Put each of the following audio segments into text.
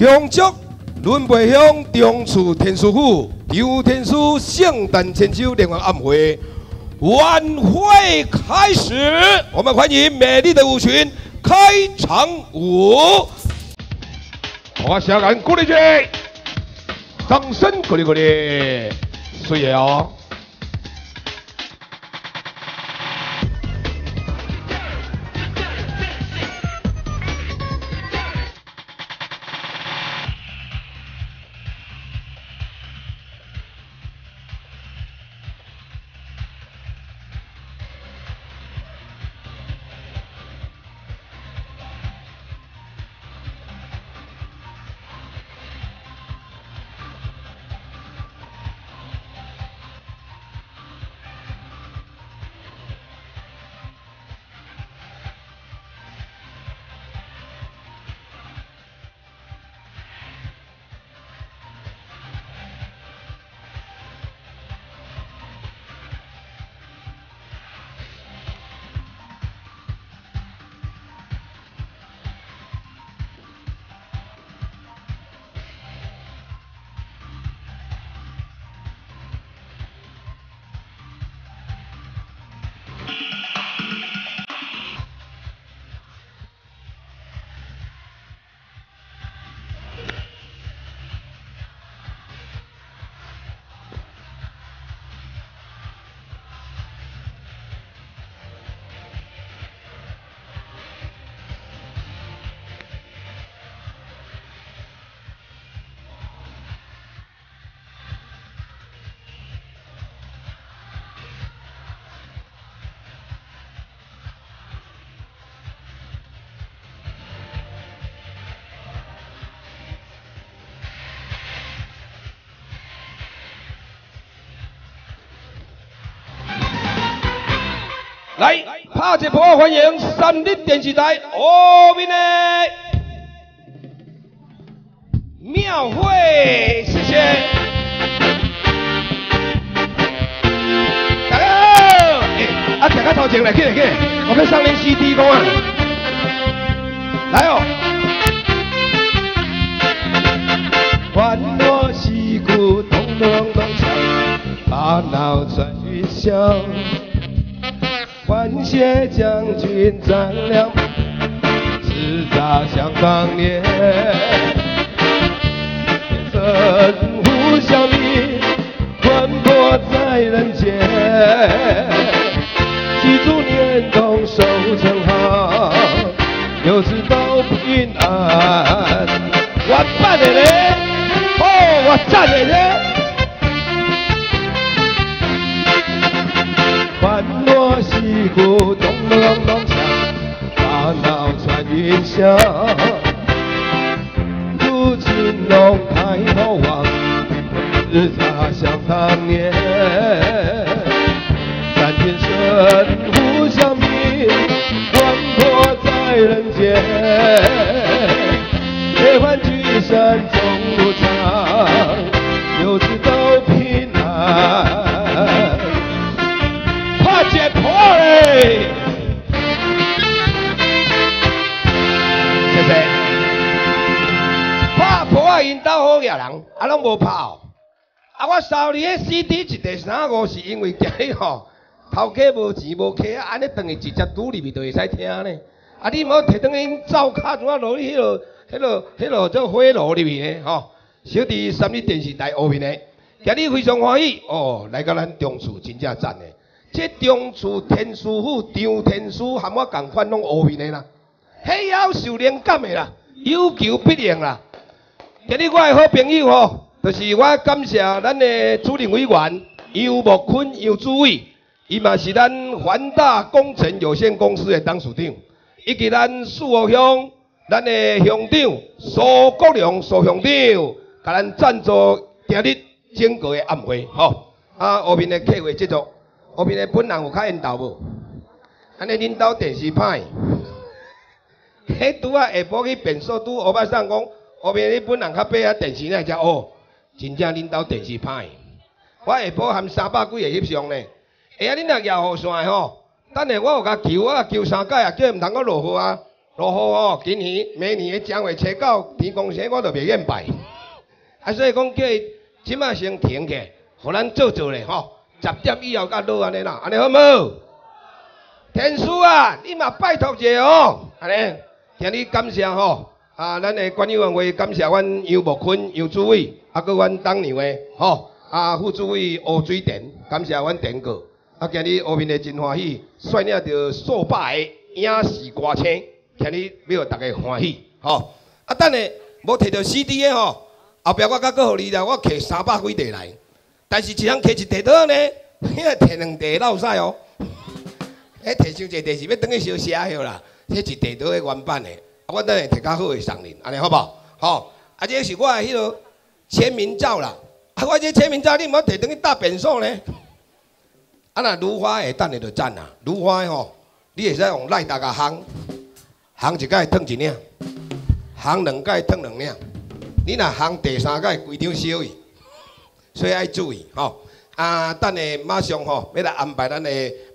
恭祝轮回乡中处天师府张天师圣诞千秋联欢晚会晚会开始，我们欢迎美丽的舞群开场舞。我小人鼓励起，掌声鼓励鼓励，水爷哦。来，拍一波欢迎三立电视台后面的庙会，谢谢。大家好，哎，啊，行到头前来，起来起来，我们上连 CD 讲啊，来哦。欢乐戏鼓咚咚咚锵，把闹转云霄。换血将军战两旁，叱咤想当年。身无小民，魂魄在人间。祈祝年冬收成好，又知道平安。我赞的嘞，哦，我赞的嘞。云霄。如今龙抬头望，叱咤想当年。三天神湖相比，魂魄在人间。夜半聚散终无常，啊拢无拍哦。啊，我收你迄 CD 一块三五，是因为今日吼头家无钱无客啊，安尼等于直接拄入去就会使听呢。啊，你毋好摕等因灶骹怎啊落去迄落、迄落、迄落做火炉入面呢？吼，小弟三立电视台后面的，今日非常欢喜哦，来到咱中厝真正赞的。这中厝天师府张天师含我共款拢后面的啦，迄要受灵感的啦，有求必应啦。今日我的好朋友吼，就是我感谢咱的主任委员杨木坤杨主委，伊嘛是咱环大工程有限公司的董事长，以及咱四河乡咱的乡长苏国良苏乡长，甲咱赞助今日整个的晚会吼。啊，后面的客户制作。后面的本人有较缘投无？安尼恁兜电视歹？迄拄啊下晡去便所，拄后摆上讲，后面你本人较爬啊电视呢才哦，真正恁兜电视歹。我下晡含三百几个翕相呢。哎呀，恁若摇雨伞吼，等下我有甲求，我求三届啊，叫伊毋通阁落雨啊，落雨哦，今年明年的正月初九天公生我都袂愿拜，啊所以讲叫伊即马先停起，互咱做做咧吼，十点以后甲落安尼啦，安尼好无？天师啊，你嘛拜托者哦，安尼，听你感谢吼，啊咱的管理员会感谢阮杨木坤杨主委，啊搁阮当年的吼，啊副主委吴水田，感谢阮田哥，啊今日后面的真欢喜，率领着数百个影视歌星。今日要大家欢喜，吼！啊，等下无摕到 CD 的吼，后壁我甲搁互你啦，我摕三百几地来，但是一人摕一地倒呢，遐摕两地落屎哦。迄摕伤济地是要等去烧写许啦，迄一地倒的原版的，我等下摕较好诶送恁，安尼好无？吼！啊，这是我诶迄落签名照啦，啊，我这签名照你毋好摕等去搭便所呢。啊，若如花会等下就赞啦，如花吼，你会使用赖大家夯。行一届烫一领，行两届烫两领。你若行第三届规张烧去，所以爱注意吼。啊，等下马上吼，要来安排咱的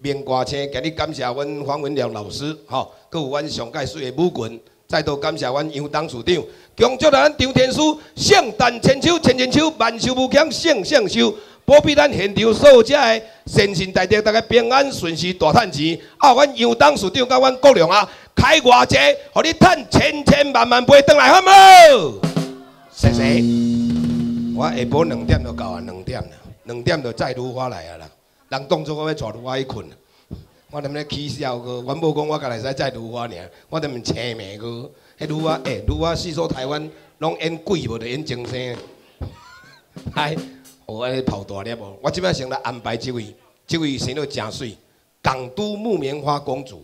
名歌星。今日感谢阮黄文亮老师吼，佮有阮上届水的舞群，再度感谢阮杨董事长，恭祝咱张天书圣诞千秋千千秋，万寿无疆胜胜寿。保庇咱现场所有者的先贤大德，大家平安顺遂，大赚钱。啊，阮杨董事长甲阮国良啊，开偌济，互你赚千千万万倍，转来好无？谢谢。我下晡两点就到啊，两点啦，两点就载如花来啊啦。人当作我要带如花去困，我踮咧起笑个，阮某讲我家来使载如花尔，我踮咧青面个，迄如花诶，如花四所台湾拢演鬼无，就演精生。嗨。我安尼跑大粒无？我即摆先来安排即位，即位生得真水，港都木棉花公主，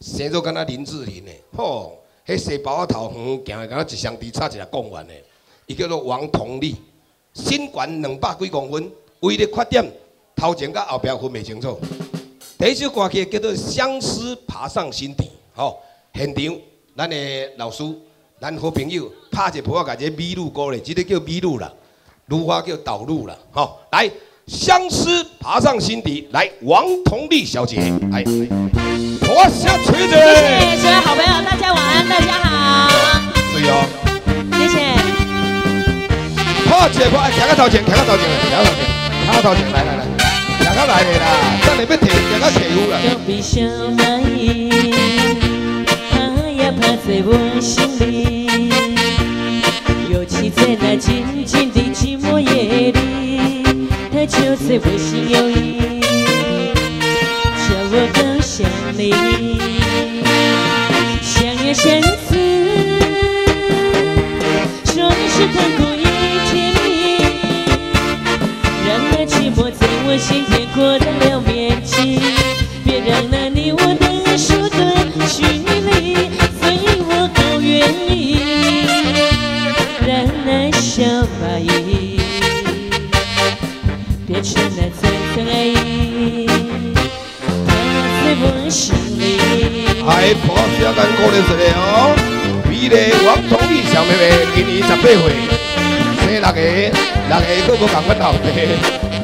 生做敢若林志玲的，吼，迄细包仔头远，行个敢若一双蹄插一个公园的，伊叫做王同丽，身高两百几公分，唯一缺点头前甲后壁分袂清楚。第一首歌曲叫做《相思爬上心底》，吼，现场咱的老师，咱好朋友拍一谱啊，甲这美女歌咧，即个叫美女啦。如花叫导入了，好，来相思爬上心底，来王同丽小姐，来，我下锤子。谢谢所有好朋友，大家晚安，大家好。是哦。谢谢。好，姐夫，哎，站个头前，站个头前，站个头前，站个头前，来来来，站个来的啦，等你要提，站个提舞啦。隔壁小蚂蚁，爬呀爬在我心里，尤其在那静静的。夜里，就在我心有意，叫我更想你，六个都无共阮后弟。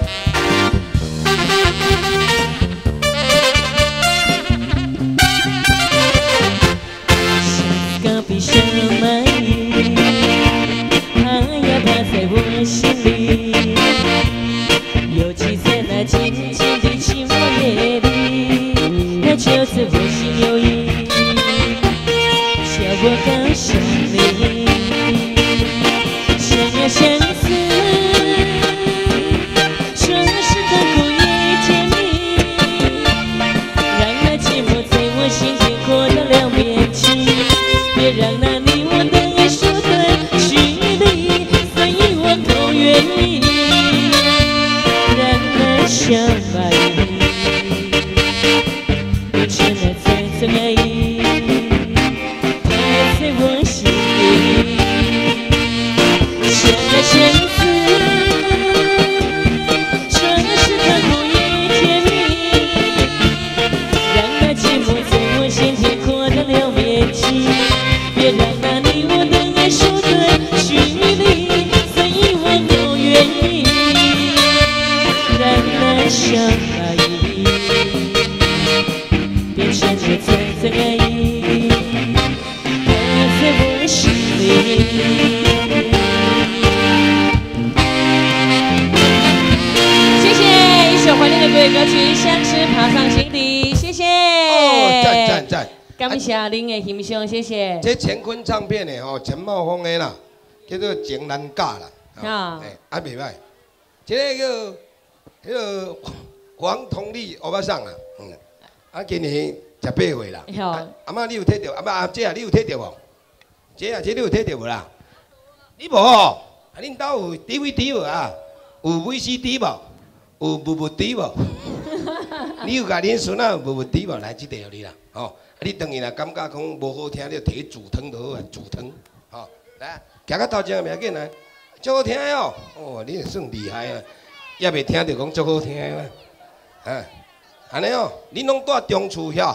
陈茂峰的啦，叫做《情难嫁》啦。啊哎，啊袂歹。这个叫迄个黄同丽欧巴桑啦，嗯，啊今年十八岁啦。啊阿妈你有摕到？阿妈阿姐啊，你有摕到无？姐啊，姐你有摕到无啦？你无？啊，恁兜有 DVD 无啊？有 VCD 无？有木木 D 无？你有甲恁孙仔有木木 D 无？来，即个互你啦，吼、啊你当然啦，感觉讲无好听，你就摕煮汤就好啊，煮汤，吼、来，行到头前个要紧来，足好听哦，哦，你也算厉害啊，也未听到讲足好听的，啊，安尼哦，你拢住中厝遐，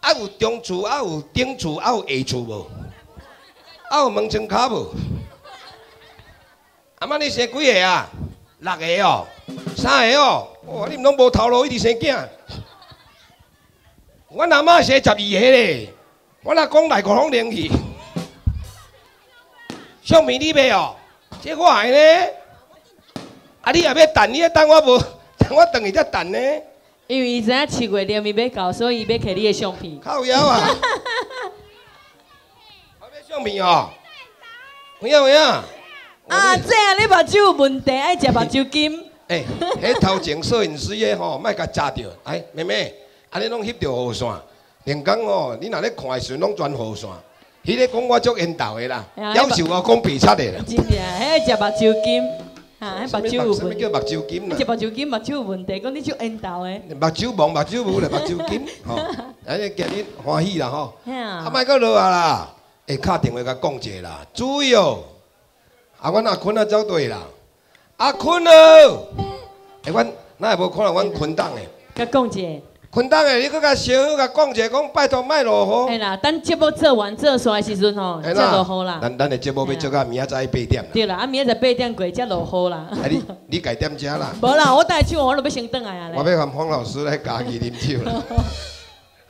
啊有中厝，啊有顶厝，啊有下厝无？啊有门窗卡无？阿妈你生几个啊？六个哦，三个哦，哇，你们拢无头路，一直生囝。阮阿妈生十二个咧，我阿公来个拢灵去。相片你买哦，这我还呢。啊，你也要等，你要等我无？等我等伊才等呢。因为伊知影七月连咪要到，所以伊要摕你的相片。靠腰啊！我要相片哦。有影有影。啊，这样你目睭有问题，爱食目睭金。诶，迄头前摄影师的吼，莫甲炸着。哎，妹妹，安尼拢翕着雨伞。连讲哦，你若咧看的时阵拢转雨伞。迄个讲我足缘投的啦，哎呀要求我讲鼻擦的啦。真正，迄食目睭金，哈，迄目睭有问题。叫目睭金啦食？目睭金，目睭有问题，讲你足缘投的。目睭盲，目睭无咧，目睭金。吼，安尼今日欢喜啦吼。啊，呀，莫搁落啊啦，会敲电话甲讲者啦，注意哦。啊，阮阿坤啊走对啦，阿坤哦，诶，阮哪会无看到阮坤档诶？甲讲者，坤党诶，你搁甲小友甲讲者，讲拜托莫落雨。嘿啦，等节目做完做煞的时阵吼，嘿才落雨啦。咱咱的节目要做到明仔载八点啦。对啦，啊，明仔载八点过才落雨啦。啊，你你家点食啦？无啦，我带手我都要先转来啊我咧。要和方老师来家己啉酒啦。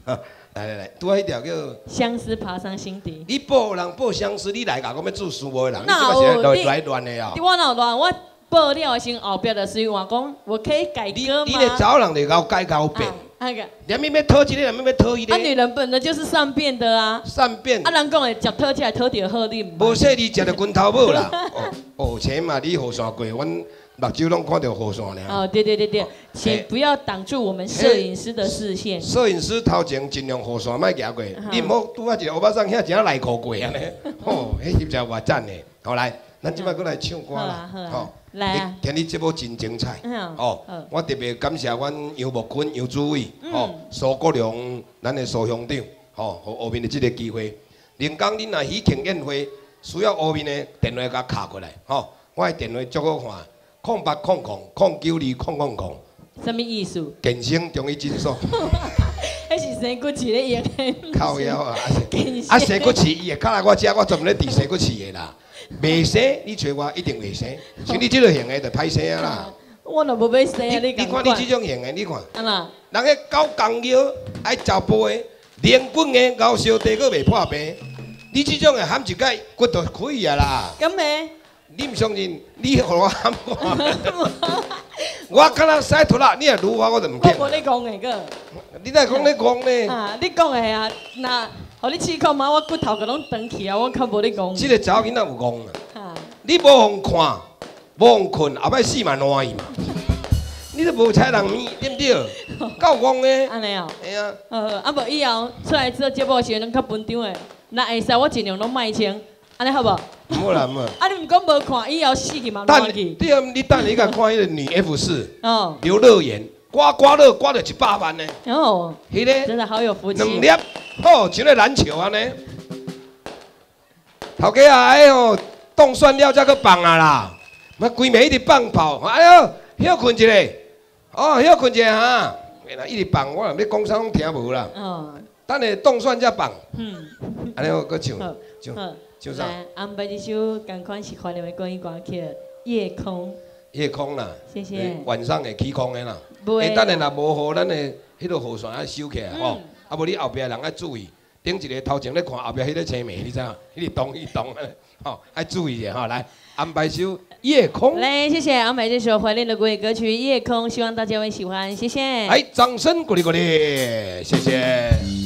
啊 来来来，拄啊迄条叫相思爬上心底。你报人报相思，你来甲我要做事无的人，你哪即摆是来乱的啊！我哪有乱？我报了先后壁就是话讲，我可以改你歌吗？你咧找人就搞改搞变，啊，那个，连咪要讨一个，连咪要讨伊啊，女，人本来就是善变的啊。善变啊，。人讲的食讨起来讨着好啉。无说你食着滚头母啦。哦钱，嘛你雨伞过，阮目睭拢看到雨伞尔。哦，对对对对，请不要挡住我们摄影师的视线。摄影师头前尽量雨伞莫行过，你毋好拄啊一个乌巴桑遐真内裤过安尼。吼，迄翕才偌赞的。好来，咱即摆过来唱歌啦好来啊今日节目真精彩。嗯哦，我特别感谢阮杨木坤杨主委，嗯吼，苏国良咱的苏乡长，吼，互后面的即个机会。连讲恁若喜庆宴会需要后面的电话甲卡过来，吼，我的电话足好看，空八空空空九二空空空，什么意思？健身中医诊所，迄是生骨刺咧用的。靠腰啊！啊，生骨刺伊会卡来我遮，我专门咧治生骨刺的啦。袂生，你找我一定会生。像你即个型的就歹生啊啦。我若无要生啊，你你你看你即种型的，你看。啊啦，人迄搞工药爱食煲的，连滚的熬烧茶佫袂破病。你即种的喊一解骨就可以啊啦。咁诶，你毋相信，你互我喊我。我敢若使脱啦，你若如我我就毋我无见。咧讲的个。你在讲咧讲呢？啊，你讲的啊，那，互你试看嘛，我骨头个拢断去啊，我较无咧讲。即个查某囡仔有戆啊！啊，你无互看，无互困，后摆死嘛烂伊嘛。你都无睬人面，对毋对？够戆的。安尼哦。会啊，呃，啊无以后出来做节目的时阵，较分场诶。那会使我尽量拢卖清，安尼好无？啊，唔好啦，唔好。你毋讲无看，以后死去嘛等乱去。对啊，你等你甲看迄个女 F 四哦，刘乐言，刮刮乐刮了一百万呢。哦，迄个真的好有福气。两粒，哦，像个篮球安尼。头家啊，哎呦，冻蒜了才去放啊啦，嘛规暝一直放炮，哎呦，休困一下，哦，休困一下哈，原来一直放，我若要讲啥拢听无啦。哦，等下冻蒜才放，嗯，安尼我搁唱好，唱好，唱啥？来安排一首同款是怀念的关于歌曲《夜空》，夜空啦，谢谢。晚上会起空的啦。不会诶，等下若无雨，咱的迄个雨伞爱收起来吼嗯，啊无你后壁的人爱注意，顶一个头前咧看后壁迄个青梅，你知影？迄个动一动啊，吼，爱注意者吼，来安排首《夜空》。来，谢谢安排这首怀念的国语歌曲《夜空》，希望大家会喜欢，谢谢。来，掌声鼓励鼓励，谢谢。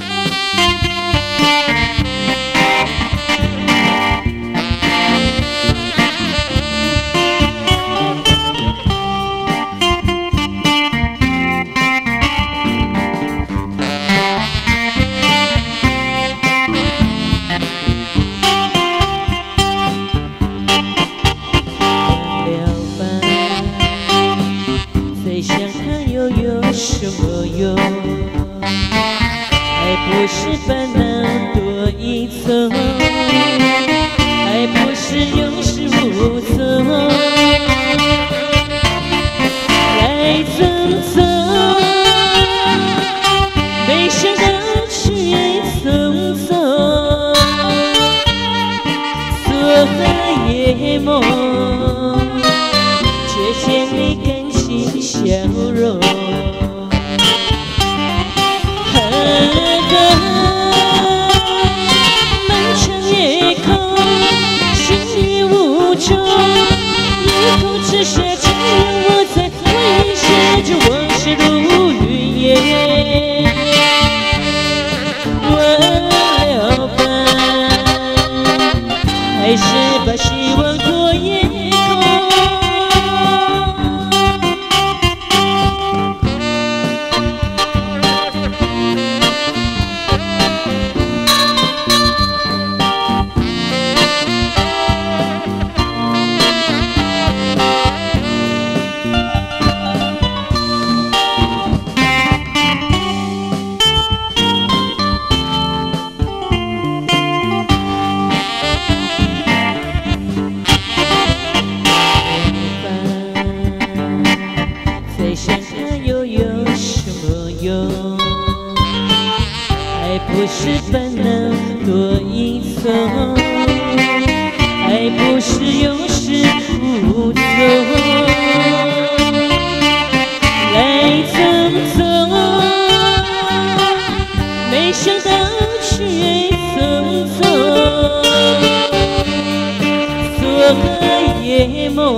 个夜梦，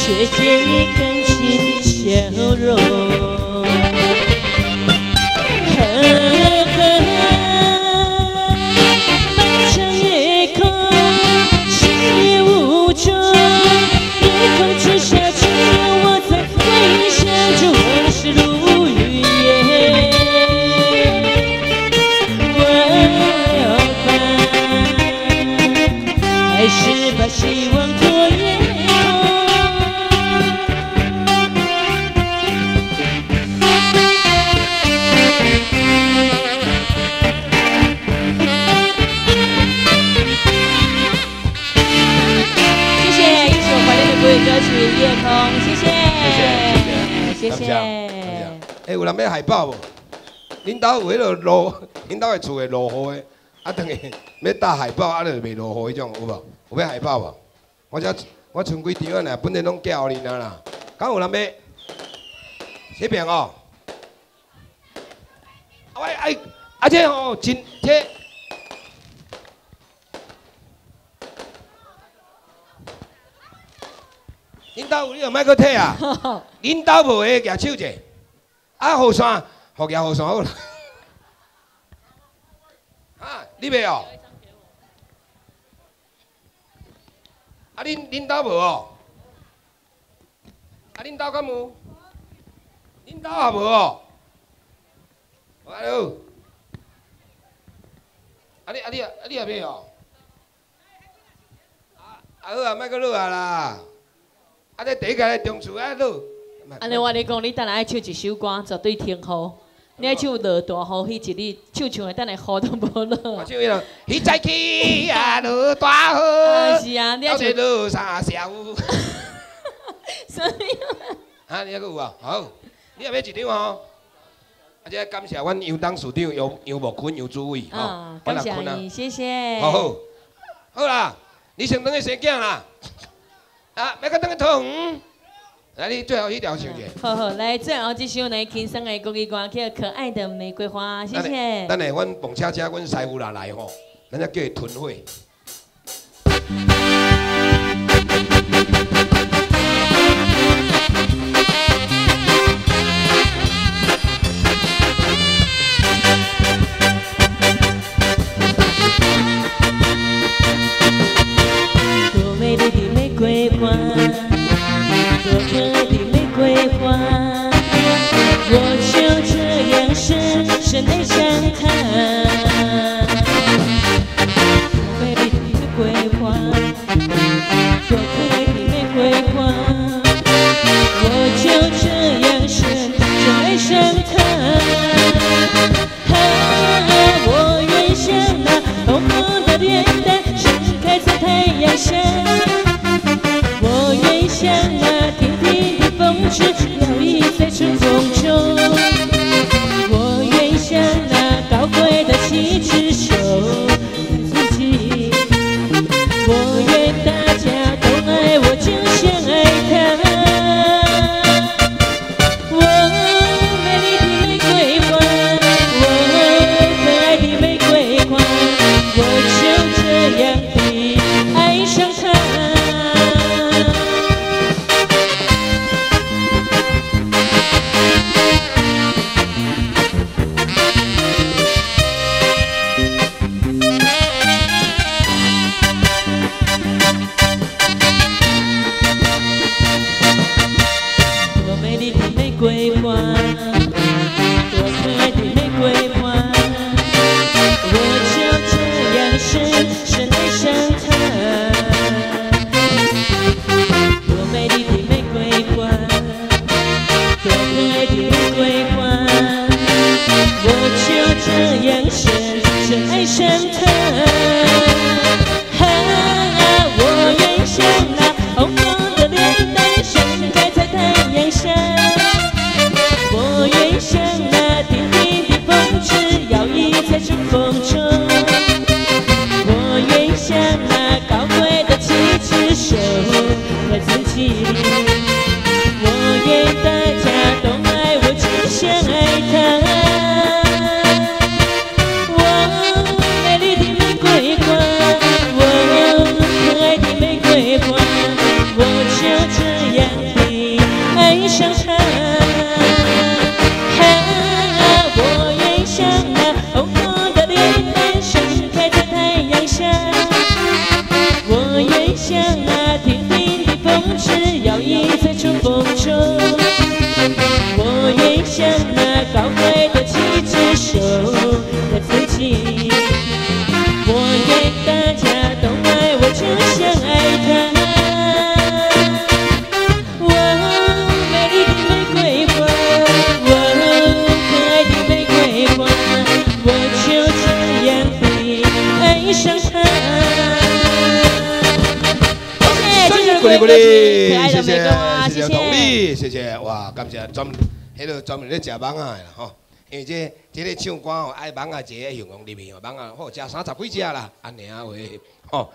却见你感情笑容。人要海报无？恁兜有迄落落，恁兜的厝会落雨的，啊，等下要搭海报，啊，就袂落雨迄种，有无？有要海报无？我遮我剩几张啊，本来拢寄互恁啊啦。敢有人要？这边哦。啊喂，哎，啊这吼真这。恁兜有你就莫搁退啊！恁兜无个举手者，啊雨伞，互举雨伞好啦。啊，你袂哦？啊，恁恁兜无哦？啊，恁兜敢有？恁兜也无哦？哎呦！啊你啊你啊你也袂哦？啊啊好啊，莫搁落啊啦！啊，这第一个来中厝啊落。安尼我跟你讲，你等下爱唱一首歌，绝对天好。你爱唱落大雨，迄一日唱唱的，等下雨都无我落。唱迄落，迄早起啊落大啊，雨，是啊，你爱到唱底落啥小雨？所以啊，你还佫有啊？好，你也要一张哦。啊，这感谢阮杨董事长杨杨木坤杨主委吼啊，，阮感谢。你，谢谢。好好，好啦，你先等去生囝啦。啊，要搁等去桃园。来，你最后一条是不？好好，来最后一首呢，轻松的国语歌，叫《可爱的玫瑰花》，谢谢。等下，阮蹦车车，阮师傅来来吼，咱再叫伊吞血。imagination time. Hashem turn. 谢谢，谢谢，谢谢。哇，感谢专门迄个专门咧食蚊仔的啦。吼，因为这即个唱歌爱蚊仔，一个形容里面蚊仔好食三十几只啦。安尼啊，喂吼。